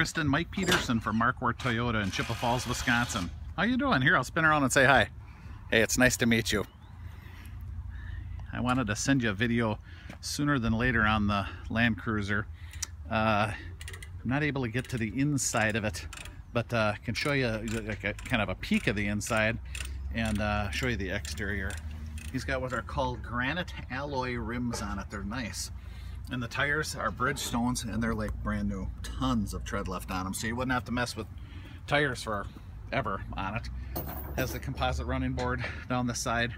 Kristen, Mike Peterson from Markquart Toyota in Chippewa Falls, Wisconsin. How you doing? Here, I'll spin around and say hi. Hey, it's nice to meet you. I wanted to send you a video sooner than later on the Land Cruiser. Uh, I'm not able to get to the inside of it, but uh, can show you like a, kind of a peek of the inside and uh, show you the exterior. He's got what are called granite alloy rims on it. They're nice. And the tires are Bridgestones and they're like brand new. Tons of tread left on them. So you wouldn't have to mess with tires for ever on it. Has the composite running board down the side.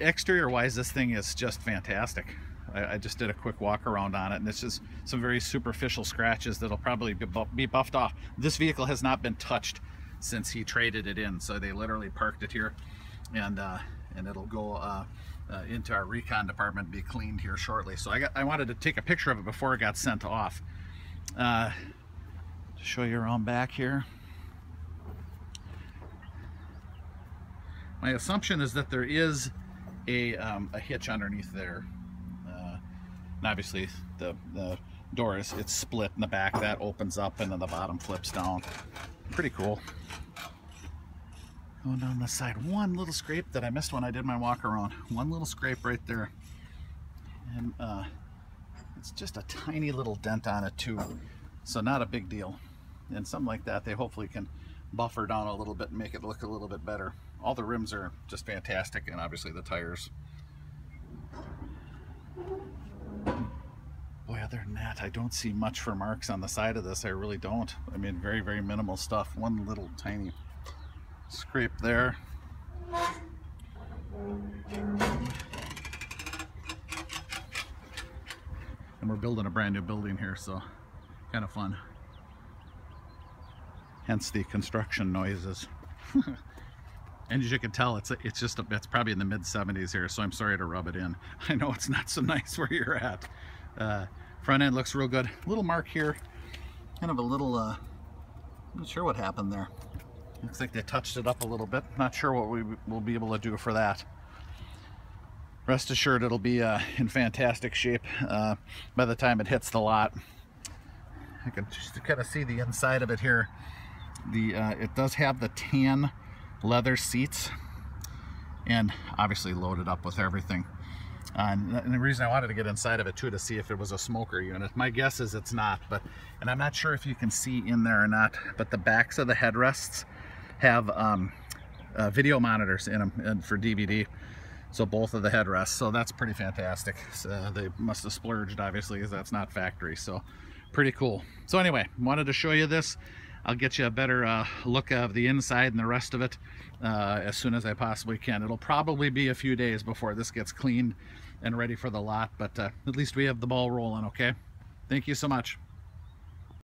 Exterior wise, this thing is just fantastic. I, I, just did a quick walk around on it and it's just some very superficial scratches that'll probably be, bu be buffed off. This vehicle has not been touched since he traded it in. So they literally parked it here and uh, and it'll go uh, uh, into our recon department be cleaned here shortly. So I, got, I wanted to take a picture of it before it got sent off. Uh, to show you around back here. My assumption is that there is a, um, a hitch underneath there. Uh, and obviously the, the door is it's split in the back that opens up and then the bottom flips down pretty cool Going down the side, one little scrape that I missed when I did my walk around. One little scrape right there. And uh, it's just a tiny little dent on it too. So not a big deal. And something like that, they hopefully can buffer down a little bit and make it look a little bit better. All the rims are just fantastic and obviously the tires. Boy, other than that, I don't see much for marks on the side of this. I really don't. I mean, very, very minimal stuff. One little tiny scrape there. And we're building a brand new building here, so kind of fun. Hence the construction noises. and as you can tell, it's it's just a, it's probably in the mid 70s here, so I'm sorry to rub it in. I know it's not so nice where you're at. Uh, front end looks real good. Little mark here, kind of a little. Uh, I'm not sure what happened there. Looks like they touched it up a little bit. Not sure what we will be able to do for that. Rest assured it'll be uh, in fantastic shape uh, by the time it hits the lot. I can just kind of see the inside of it here. The uh, It does have the tan leather seats and obviously loaded up with everything. Uh, and the reason I wanted to get inside of it too to see if it was a smoker unit. My guess is it's not, but and I'm not sure if you can see in there or not, but the backs of the headrests have um, uh, video monitors in them and for DVD. So both of the headrests, so that's pretty fantastic. So they must have splurged, obviously, because that's not factory. So pretty cool. So anyway, wanted to show you this. I'll get you a better uh, look of the inside and the rest of it uh, as soon as I possibly can. It'll probably be a few days before this gets cleaned and ready for the lot, but uh, at least we have the ball rolling, okay? Thank you so much.